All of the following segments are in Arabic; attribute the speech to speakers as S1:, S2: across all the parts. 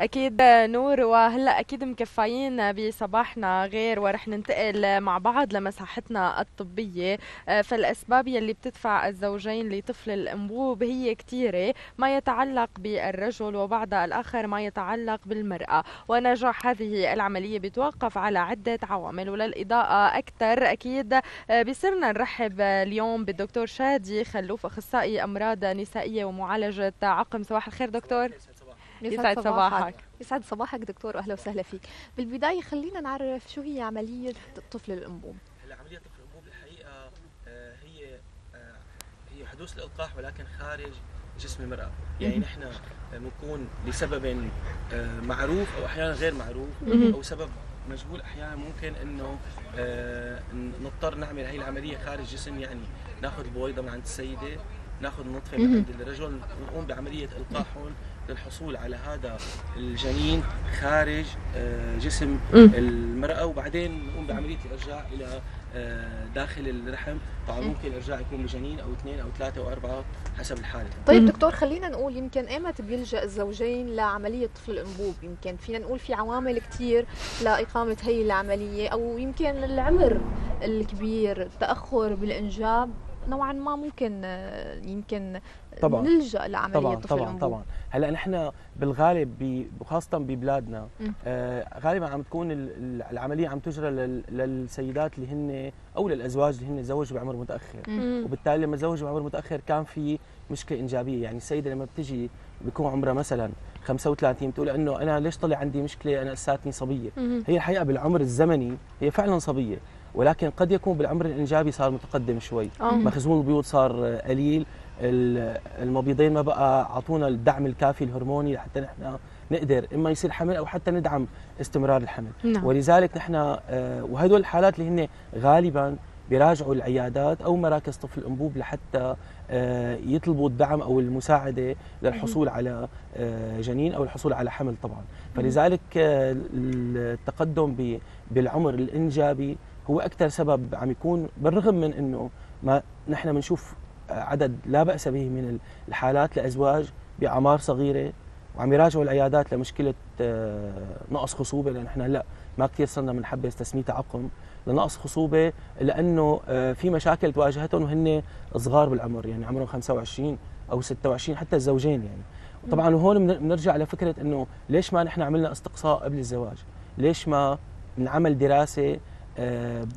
S1: أكيد نور وهلأ أكيد مكفايين بصباحنا غير ورح ننتقل مع بعض لمساحتنا الطبية. فالأسباب يلي بتدفع الزوجين لطفل الأنبوب هي كثيره ما يتعلق بالرجل وبعد الآخر ما يتعلق بالمرأة. ونجاح هذه العملية بيتوقف على عدة عوامل وللإضاءة أكثر أكيد بصرنا نرحب اليوم بالدكتور شادي خلوف أخصائي أمراض نسائية ومعالجة عقم صباح الخير دكتور.
S2: يسعد صباحك. يسعد صباحك دكتور واهلا وسهلا فيك. بالبداية خلينا نعرف شو هي عملية طفل الأنبوب.
S3: هلا عملية طفل الأنبوب الحقيقة آه، هي آه، هي حدوث الالقاح ولكن خارج جسم المرأة. يعني نحن بنكون لسبب آه، معروف أو أحيانا غير معروف أو سبب مجهول أحيانا ممكن إنه نضطر نعمل هي العملية خارج جسم. يعني ناخذ البويضه من عند السيدة ناخذ النطفه من عند الرجل ونقوم بعملية القاحهم للحصول على هذا الجنين خارج آه، جسم المرأة وبعدين نقوم بعملية الإرجاع إلى آه، داخل الرحم. طبعا ممكن الإرجاع يكون بجنين أو اثنين أو ثلاثة أو أربعة حسب الحالة.
S2: طيب دكتور خلينا نقول يمكن إيمت بيلجأ الزوجين لعملية طفل الأنبوب. يمكن فينا نقول في عوامل كثير لإقامة هي العملية أو يمكن العمر الكبير التأخر بالإنجاب. نوعا ما ممكن يمكن طبعا. نلجأ لعملية
S3: طبعا طبعا طبعا. هلأ نحن بالغالب وخاصة ببلادنا آه غالبا عم تكون العملية عم تجرى للسيدات اللي هن أو للأزواج اللي هن تزوجوا بعمر متأخر. مم. وبالتالي لما تزوجوا بعمر متأخر كان في مشكلة إنجابية. يعني السيدة لما بتجي بيكون عمرها مثلا 35 بتقول إنه أنا ليش طلع عندي مشكلة؟ أنا لساتني صبية. مم. هي الحقيقة بالعمر الزمني هي فعلا صبية. ولكن قد يكون بالعمر الإنجابي صار متقدم شوي. مخزون البيوض صار قليل. المبيضين ما بقى أعطونا الدعم الكافي الهرموني لحتى نحن نقدر إما يصير حمل أو حتى ندعم استمرار الحمل. نعم. ولذلك نحن آه، وهدول الحالات اللي هن غالبا بيراجعوا العيادات أو مراكز طفل الانبوب لحتى آه، يطلبوا الدعم أو المساعدة للحصول على آه، جنين أو الحصول على حمل طبعا. فلذلك التقدم بالعمر الإنجابي هو أكثر سبب عم يكون بالرغم من إنه ما نحن بنشوف عدد لا بأس به من الحالات لأزواج بأعمار صغيرة وعم يراجعوا العيادات لمشكلة آه، نقص خصوبة لأن إحنا هلأ ما كثير صرنا بنحبس تسمية عقم لنقص خصوبة لأنه آه، في مشاكل تواجهتهم وهن صغار بالعمر يعني عمرهم 25 أو 26 حتى الزوجين يعني طبعا وهون بنرجع لفكرة إنه ليش ما نحن عملنا استقصاء قبل الزواج؟ ليش ما نعمل دراسة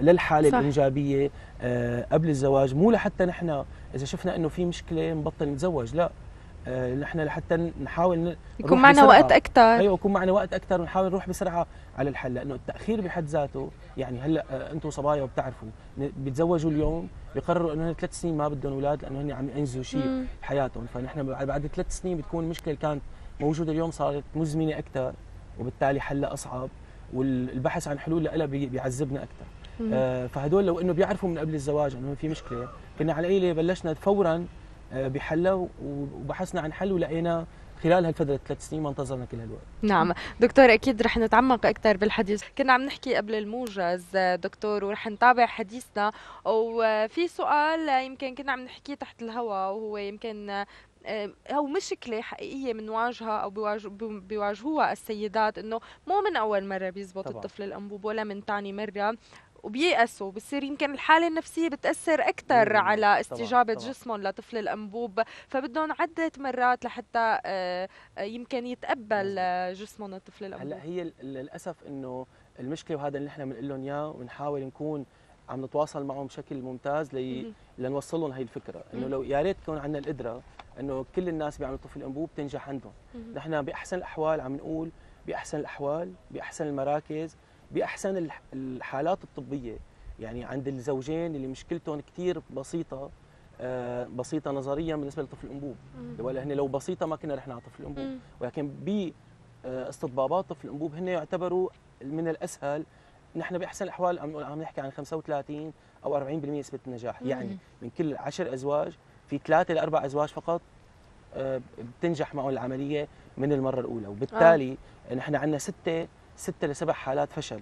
S3: للحالة صح. الإنجابية آه، قبل الزواج. مو لحتى نحن إذا شفنا إنه في مشكلة نبطل نتزوج لا. آه، نحن لحتى نحاول
S1: يكون معنا وقت أكثر
S3: أيوه يكون معنا وقت أكثر ونحاول نروح بسرعة على الحل. لأنه التأخير بحد ذاته يعني هلأ أنتم صبايا وبتعرفوا بيتزوجوا اليوم بيقرروا إنه ثلاث سنين ما بدهم أولاد لأنه هن عم ينجزوا شيء بحياتهم فنحن بعد ثلاث سنين بتكون المشكلة كانت موجودة اليوم صارت مزمنة أكثر وبالتالي حلها أصعب. والبحث عن حلول لها بيعذبنا أكثر آه فهدول لو إنه بيعرفوا من قبل الزواج إنه في مشكلة كنا على قليله بلشنا فورا آه بحلها وبحثنا عن حل ولقيناه خلال هالفترة ثلاث سنين ما انتظرنا كل هالوقت.
S1: نعم. دكتور أكيد رح نتعمق أكثر بالحديث. كنا عم نحكي قبل الموجز دكتور ورح نتابع حديثنا. وفي سؤال يمكن كنا عم نحكيه تحت الهواء وهو يمكن أو مشكله حقيقية بنواجهها أو بيواجهوها السيدات إنه مو من أول مرة بيزبط طبعا. الطفل الأنبوب ولا من ثاني مرة وبييأسوا بصير يمكن الحالة النفسية بتأثر أكثر على استجابة طبعا. جسمهم لطفل الأنبوب فبدهم عدة مرات لحتى آه، يمكن يتقبل جسمهم الطفل الأنبوب
S3: هلا هي للأسف إنه المشكلة وهذا اللي نحن بنقول لهم إياه ونحاول نكون عم نتواصل معهم بشكل ممتاز لي لنوصل لهم هي الفكرة. إنه لو يا ريت تكون عندنا القدرة إنه كل الناس بيعملوا طفل انبوب تنجح عندهم. نحن بأحسن الأحوال عم نقول بأحسن الأحوال بأحسن المراكز بأحسن الحالات الطبية. يعني عند الزوجين اللي مشكلتهم كثير بسيطة آه، بسيطة نظريا بالنسبة لطفل الأنبوب. ولا هن لو بسيطة ما كنا رح نعطي طفل الانبوب ولكن ب آه، استطبابات طفل الأنبوب هن يعتبروا من الأسهل نحن بأحسن الأحوال عم نحكي عن 35 أو 40% نسبة النجاح. يعني من كل 10 أزواج في ثلاثة لاربع أزواج فقط آه، بتنجح معهم العملية من المرة الأولى. وبالتالي آه. نحن عندنا ستة ستة لسبع حالات فشل.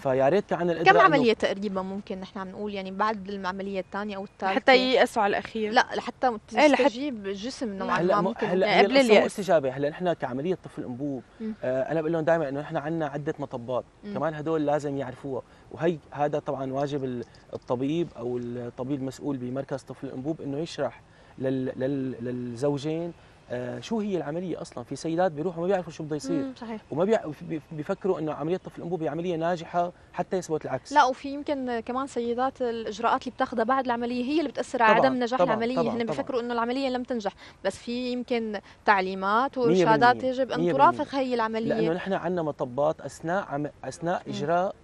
S3: فيا ريت كان عندنا القدره
S2: كم عملية تقريبا ممكن نحن عم نقول؟ يعني بعد العملية الثانية أو الثالثة؟
S1: حتى ييأسوا على الأخير.
S2: لا لحتى
S1: إيه،
S2: تستجيب الجسم نوعا ما ممكن.
S3: هلأ
S1: يعني قبل اليأس.
S3: استجابه هلأ نحن كعملية طفل
S2: أنبوب.
S3: آه أنا بقول لهم دائما إنه نحن عندنا عدة مطبات.
S2: مم.
S3: كمان هدول لازم يعرفوها. وهي هذا طبعا واجب ال- الطبيب أو الطبيب المسؤول بمركز طفل الانبوب إنه يشرح لل لل للزوجين آه شو هي العملية أصلا في سيدات بيروحوا ما بيعرفوا شو بده يصير.
S2: صحيح.
S3: وما بيع- بيفكروا إنه عملية طفل الانبوب هي عملية ناجحة حتى يثبت العكس.
S2: لا وفي يمكن كمان سيدات الإجراءات اللي بتاخذها بعد العملية هي اللي بتأثر على عدم نجاح
S3: طبعاً،
S2: العملية.
S3: طبعاً،
S2: هن. بيفكروا إنه العملية لم تنجح بس في يمكن تعليمات
S3: وإرشادات
S2: يجب
S3: أن
S2: ترافق هي
S3: لأنه
S2: العملية
S3: نحن عندنا مطبات أثناء عم...
S2: أثناء.
S3: إجراء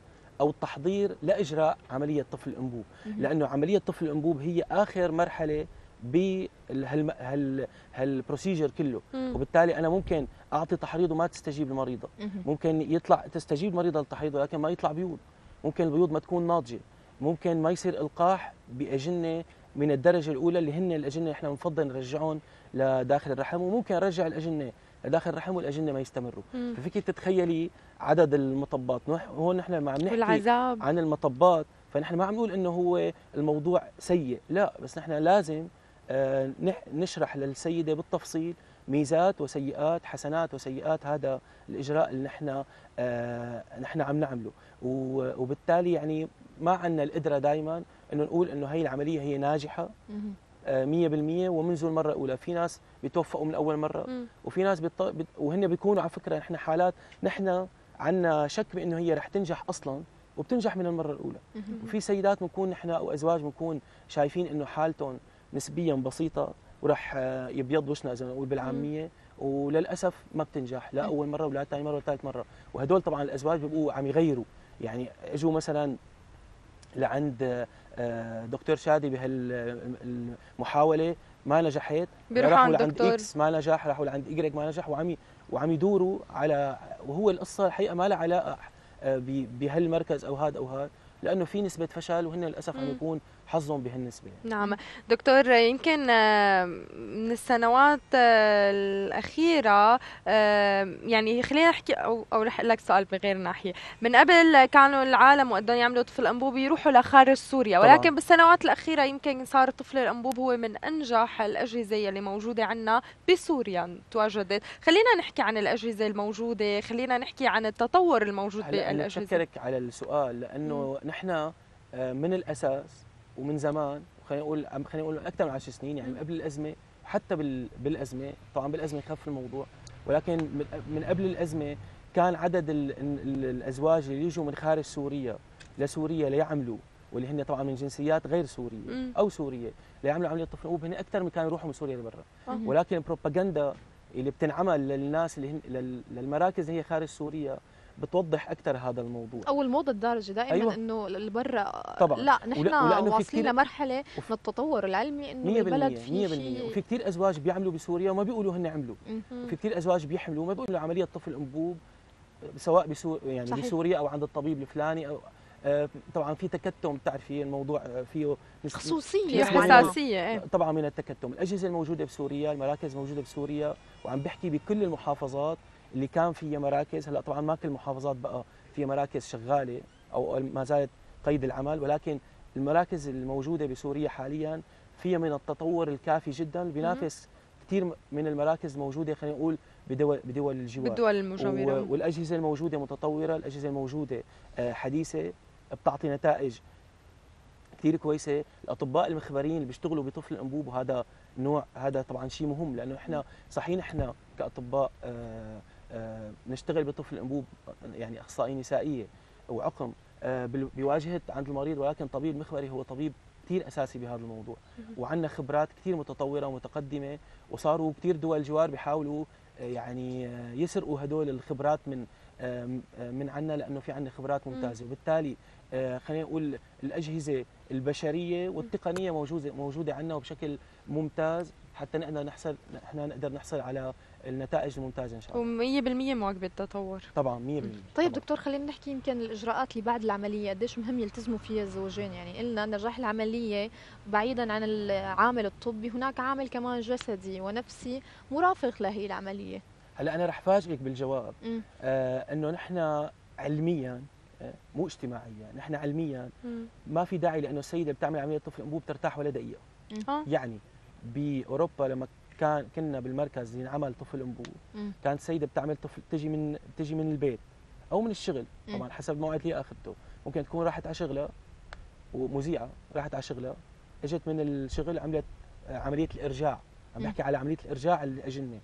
S3: أو التحضير لإجراء عملية طفل الانبوب. لأنه عملية طفل الانبوب هي آخر مرحلة بهال هال هال procedure كله.
S1: مم.
S3: وبالتالي أنا ممكن أعطي تحريض وما تستجيب المريضه
S2: مهم.
S3: ممكن يطلع تستجيب المريضه للتحريض ولكن ما يطلع بيوض. ممكن البيوض ما تكون ناضجة. ممكن ما يصير إلقاح بأجنة من الدرجة الأولى اللي هن الأجنة إحنا بنفضل نرجعهم لداخل الرحم وممكن نرجع الأجنة لداخل الرحم والأجنة ما يستمروا.
S1: مم.
S3: ففيك تتخيلي عدد المطبات. هون نحن ما عم نحكي
S1: والعذاب.
S3: عن المطبات فنحن ما عم نقول إنه هو الموضوع سيء. لا بس نحن لازم نشرح للسيدة بالتفصيل ميزات وسيئات حسنات وسيئات هذا الإجراء اللي نحن آه، نحن عم نعمله وبالتالي يعني ما عندنا القدرة دائما إنه نقول إنه هي العملية هي ناجحة
S2: مهم.
S3: آه، 100% ومنذ المرة الأولى في ناس بيتوفقوا من أول مرة
S1: مم.
S3: وفي ناس بيط... وهن بيكونوا على فكرة نحن حالات نحن عندنا شك بإنه هي رح تنجح أصلا وبتنجح من المرة
S2: الأولى.
S3: وفي سيدات بنكون نحن أو أزواج بنكون شايفين إنه حالتهم نسبيا بسيطة ورح آه، يبيض وشنا اذا نقول بالعامية وللأسف ما بتنجح. لا أول مرة ولا ثاني مرة ولا ثالث مرة. وهدول طبعا الأزواج بيبقوا عم يغيروا. يعني إجوا مثلا لعند آه، دكتور شادي بهالمحاوله ما نجحت. راحوا
S1: عند
S3: لعند. X ما نجح. راحوا لعند Y ما نجح وعم وعم يدوروا على وهو القصة الحقيقة ما لها علاقة آه، بهالمركز أو هذا أو هذا. لأنه في نسبة فشل وهن للأسف عم. يكون حظهم بهالنسبه
S1: نعم. دكتور يمكن آه، من السنوات آه، الأخيرة آه، يعني خلينا نحكي أو أو رح لك سؤال بغير ناحية. من قبل كانوا العالم وقت يعملوا طفل أنبوب يروحوا لخارج سوريا
S3: طبعاً.
S1: ولكن بالسنوات الأخيرة يمكن صار طفل الأنبوب هو من أنجح الأجهزة اللي موجودة عنا بسوريا تواجدت. خلينا نحكي عن الأجهزة الموجودة خلينا نحكي عن التطور الموجود بالأجهزة.
S3: بشكرك على السؤال لأنه نحن آه، من الأساس ومن زمان خلينا نقول خلينا نقول أكثر من 10 سنين يعني من قبل الأزمة حتى بال- بالأزمة طبعا بالأزمة خف الموضوع ولكن من قبل الأزمة كان عدد ال- ال- الأزواج اللي يجوا من خارج سوريا لسوريا ليعملوا واللي هن طبعا من جنسيات غير
S1: سورية.
S3: أو سورية ليعملوا عملية طفل الانبوب هن أكثر من كانوا يروحوا من سوريا لبرا
S2: مهم.
S3: ولكن البروباغندا اللي بتنعمل للناس اللي هن لل- للمراكز اللي هي خارج سوريا بتوضح أكثر هذا الموضوع
S2: أو الموضة الدارجة دائما
S3: أيوة.
S2: إنه اللي برا
S3: طبعاً.
S2: لا نحن
S3: ولأنه في
S2: واصلين لمرحلة
S3: وف-
S2: من التطور العلمي إنه
S3: 100%
S2: البلد
S3: 100%
S2: في شيء
S3: وفي كثير أزواج بيعملوا بسوريا وما بيقولوا هن عملوا. وفي كثير أزواج بيحملوا وما بيقولوا عملية طفل أنبوب سواء بسو يعني
S2: صحيح.
S3: بسوريا أو عند الطبيب الفلاني أو آه، طبعا في تكتم بتعرفي الموضوع آه، فيه
S2: خصوصية
S1: في
S2: معينة.
S1: حساسية إيه.
S3: طبعا من التكتم الأجهزة الموجودة بسوريا المراكز الموجوده بسوريا وعم بحكي بكل المحافظات اللي كان فيها مراكز. هلا طبعا ما كل المحافظات بقى فيها مراكز شغالة أو ما زالت قيد العمل ولكن المراكز الموجودة بسوريا حاليا فيها من التطور الكافي جدا. بينافس كثير من المراكز الموجودة خلينا نقول بدول بدول الجوار.
S1: بالدول المجاورة.
S3: والأجهزة الموجودة متطورة الأجهزة الموجودة آه، حديثة بتعطي نتائج كثير كويسة. الأطباء المخبرين اللي بيشتغلوا بطفل الأنبوب وهذا نوع هذا طبعا شيء مهم لأنه إحنا صحيح إحنا كأطباء آه، نشتغل بطفل الانبوب يعني اخصائيه نسائية وعقم آه، بواجهة عند المريض ولكن طبيب مخبري هو طبيب كثير أساسي بهذا الموضوع. وعندنا خبرات كثير متطورة ومتقدمة وصاروا كثير دول جوار بيحاولوا آه، يعني آه، يسرقوا هدول الخبرات من آه، آه، من عنا لأنه في عندنا خبرات ممتازة. وبالتالي آه، خلينا نقول الأجهزة البشرية والتقنية موجودة موجودة عندنا وبشكل ممتاز حتى نقدر نحصل إحنا نقدر نحصل على النتائج الممتازة إن شاء الله.
S1: ومية بالمية مواكبة التطور.
S3: طبعا 100%
S2: طيب
S3: طبعاً.
S2: دكتور خلينا نحكي يمكن الإجراءات اللي بعد العملية قديش مهم يلتزموا فيها الزوجين؟ يعني قلنا نجاح العملية بعيدا عن العامل الطبي هناك عامل كمان جسدي ونفسي مرافق لهي العملية.
S3: هلأ أنا رح فاجئك بالجواب. آه إنه نحن علميا مو اجتماعيا نحن علميا. ما في داعي لأنه السيدة بتعمل عملية طفل انبوب ترتاح ولا دقيقة.
S1: آه.
S3: يعني بأوروبا لما كان كنا بالمركز اللي انعمل طفل انبوب. كانت السيده بتعمل طفل تجي من تجي من البيت أو من الشغل. طبعا حسب الموعد اللي أخذته ممكن تكون راحت على شغلها ومذيعة راحت على شغلها إجت من الشغل عملت آه، عملية الإرجاع عم. بحكي على عملية الإرجاع
S1: الأجنة.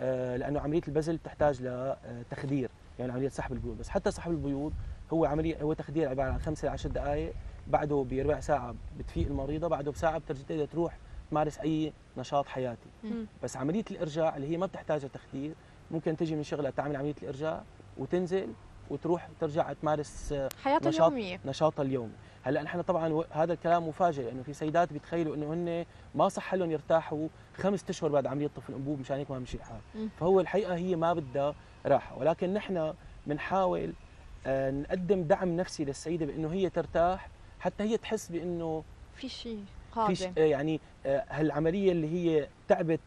S3: آه، لأنه عملية البذل تحتاج لتخدير يعني عملية سحب البيوض بس حتى سحب البيوض هو عملية هو تخدير عبارة عن خمسة ل 10 دقائق بعده بربع ساعة بتفيق المريضة بعده بساعة بترجع تروح تمارس أي نشاط حياتي.
S1: مم.
S3: بس عملية الإرجاع اللي هي ما بتحتاج تخدير ممكن تجي من شغلها تعمل عملية الإرجاع وتنزل وتروح ترجع تمارس آه،
S2: حياتها
S3: نشاط
S2: اليومية.
S3: نشاطها اليومي. هلأ نحن طبعا هذا الكلام مفاجئ لأنه في سيدات بيتخيلوا إنه هن ما صح لهم يرتاحوا خمس أشهر بعد عملية طفل أنبوب مشان هيك ما مشي الحال. فهو الحقيقة هي ما بدها راحة. ولكن نحن بنحاول آه، نقدم دعم نفسي للسيدة بإنه هي ترتاح حتى هي تحس بإنه
S2: في شيء
S3: في ش-
S2: قادم
S3: آه، يعني آه، هالعملية اللي هي تعبت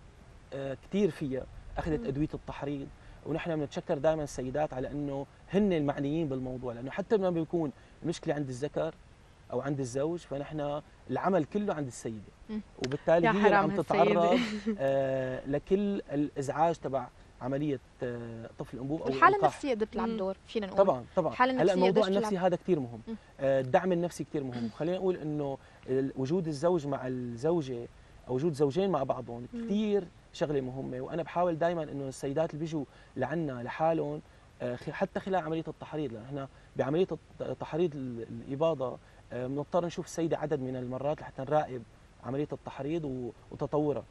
S3: كثير فيها
S2: أخذت.
S3: أدوية التحريض ونحن بنتشكر دائما السيدات على إنه هن المعنيين بالموضوع لأنه حتى لما بيكون المشكلة عند الذكر أو عند الزوج فنحن العمل كله عند
S2: السيدة.
S3: وبالتالي هي اللي عم. تتعرض آه، لكل الإزعاج تبع عملية آه، طفل أنبوب
S2: أو
S3: الحالة.
S2: النفسية قدرت تلعب. دور فينا نقول
S3: طبعا طبعا
S2: الحالة
S3: هلأ
S2: النفسية
S3: الموضوع النفسي هذا كثير مهم. آه، الدعم النفسي كثير مهم خلينا نقول إنه وجود الزوج مع الزوجة أو وجود زوجين مع بعضهم. كثير شغلة مهمة وأنا بحاول دائما إنه السيدات اللي بيجوا لعنا لحالهم آه، حتى خلال عملية التحريض لأن إحنا بعملية الت- تحريض ال- الإباضة آه، بنضطر نشوف السيدة عدد من المرات لحتى نراقب عملية التحريض وتطورها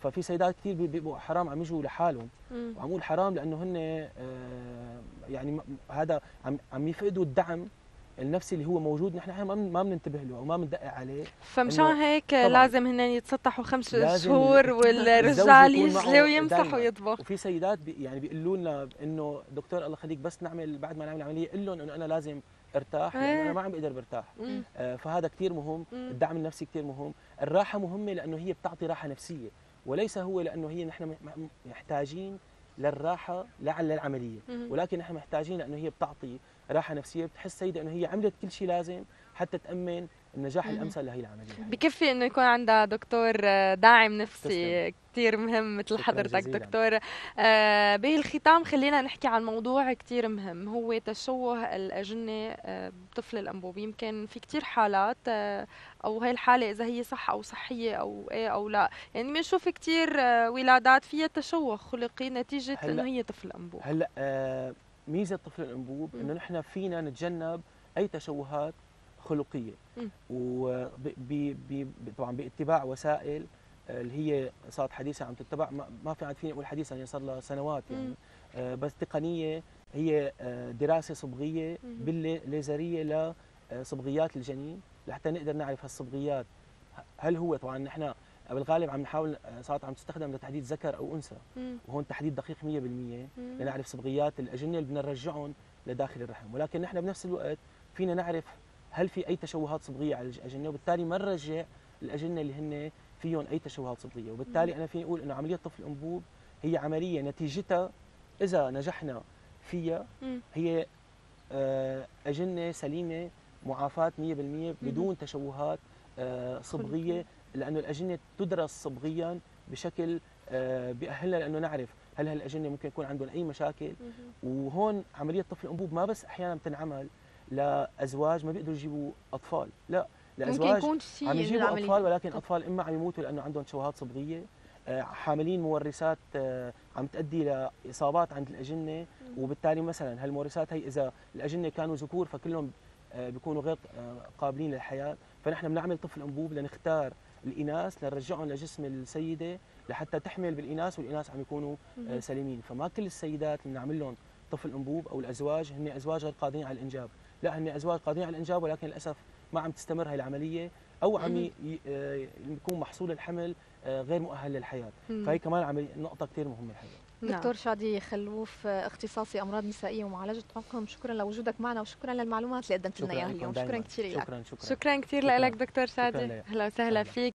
S3: ففي سيدات كثير بي- بيبقوا حرام عم يجوا لحالهم. وعم أقول حرام لأنه هن آه، يعني هذا عم عم يفقدوا الدعم النفسي اللي هو موجود نحن أحياناً ما بن- ما بننتبه له أو ما بندقق عليه
S1: فمشان هيك. لازم هن يتسطحوا خمس شهور والرجال ينزلوا ويمسحوا. ويطبخوا
S3: وفي سيدات بي يعني بيقولوا لنا إنه دكتور الله يخليك بس نعمل بعد ما نعمل عملية قل لهم إنه أنا لازم أرتاح لأنه
S1: إيه.
S3: أنا ما عم بقدر برتاح. آه، فهذا كثير مهم
S1: مم.
S3: الدعم النفسي كثير مهم الراحة مهمة لأنه هي بتعطي راحة نفسية وليس هو لأنه هي نحن محتاجين للراحة لا للعمليه. ولكن نحن محتاجين لأنه هي بتعطي راحة نفسية بتحس سيدة إنه هي عملت كل شيء لازم حتى تأمن النجاح. الأمثل لهي العملية
S1: بكفي إنه يكون عندها دكتور آه، داعم نفسي. كثير مهم مثل حضرتك. دكتور آه، بالختام خلينا نحكي عن موضوع كثير مهم هو تشوه الأجنة آه، بطفل الأنبوب يمكن في كثير حالات آه، أو هاي الحاله إذا هي صح أو صحية أو إيه أو لا يعني بنشوف كثير ولادات فيها تشوه خلقي نتيجة
S3: هلأ-
S1: إنه هي طفل أنبوب
S3: هلا ميزة طفل
S1: الأنبوب.
S3: إنه نحن فينا نتجنب أي تشوهات خلقية
S1: مم.
S3: وطبعا باتباع وسائل آه، اللي هي صارت حديثه عم تتبع ما- في عاد فيني أقول حديثا يعني صار لها سنوات يعني. آه، بس تقنية هي آه، دراسة
S1: صبغية.
S3: بالليزرية لصبغيات الجنين لحتى نقدر نعرف هالصبغيات هل هو طبعا نحن بالغالب عم نحاول آه، صارت عم تستخدم لتحديد ذكر أو
S1: أنثى.
S3: وهون تحديد دقيق 100%
S1: مم.
S3: لنعرف صبغيات الأجنة اللي بدنا نرجعهم لداخل الرحم ولكن نحن بنفس الوقت فينا نعرف هل في أي تشوهات صبغيه على الأجنة وبالتالي ما نرجع الأجنة اللي هن فيهم أي تشوهات صبغيه وبالتالي أنا فيني أقول إنه عملية طفل أنبوب هي عملية نتيجتها إذا نجحنا فيها. هي آه، أجنة سليمة معافاة 100% بدون تشوهات آه، صبغيه لأنه الأجنة تدرس صبغيا بشكل آه، بيأهلنا لأنه نعرف هل هالأجنة ممكن يكون عندهم أي مشاكل. وهون عملية طفل الأنبوب ما بس أحيانا بتنعمل لأزواج ما بيقدروا يجيبوا أطفال لا
S2: ممكن
S3: لأزواج
S2: يكون شيء
S3: عم يجيبوا
S2: العملية-
S3: أطفال ولكن أطفال إما عم يموتوا لأنه عندهم تشوهات صبغية آه، حاملين مورثات آه، عم تؤدي لإصابات عند الأجنة. وبالتالي مثلا هالمورثات هي إذا الأجنة كانوا ذكور فكلهم بيكونوا غير قابلين للحياة. فنحن بنعمل طفل أنبوب لنختار الإناث لنرجعهم لجسم السيدة لحتى تحمل بالإناث والإناث عم يكونوا آه، سليمين فما كل السيدات اللي بنعمل لهم طفل أنبوب أو الأزواج هن أزواج غير قادرين على الإنجاب لا هن أزواج قادرين على الإنجاب ولكن للأسف ما عم تستمر هاي العملية أو عم آه، يكون محصول الحمل آه، غير مؤهل
S1: للحياة.
S3: فهي كمان عمليه نقطة كثير مهمة الحقيقة
S1: نعم.
S2: دكتور شادي خلوف اختصاصي أمراض نسائية ومعالجة رقم شكرا لوجودك معنا وشكرا للمعلومات اللي قدمت لنا اياها اليوم. شكرا كثير
S3: شكرا شكرا
S1: شكرا كثير. لك دكتور شادي. أهلا وسهلا. فيك